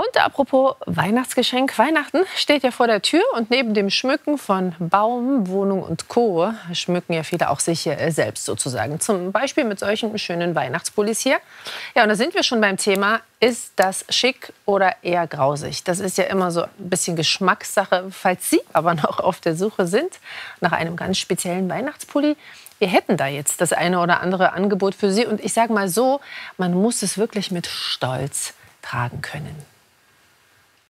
Und apropos Weihnachtsgeschenk, Weihnachten steht ja vor der Tür und neben dem Schmücken von Baum, Wohnung und Co. schmücken ja viele auch sich äh, selbst sozusagen. Zum Beispiel mit solchen schönen Weihnachtspullis hier. Ja, und da sind wir schon beim Thema, ist das schick oder eher grausig? Das ist ja immer so ein bisschen Geschmackssache. Falls Sie aber noch auf der Suche sind nach einem ganz speziellen Weihnachtspulli, wir hätten da jetzt das eine oder andere Angebot für Sie. Und ich sage mal so, man muss es wirklich mit Stolz tragen können.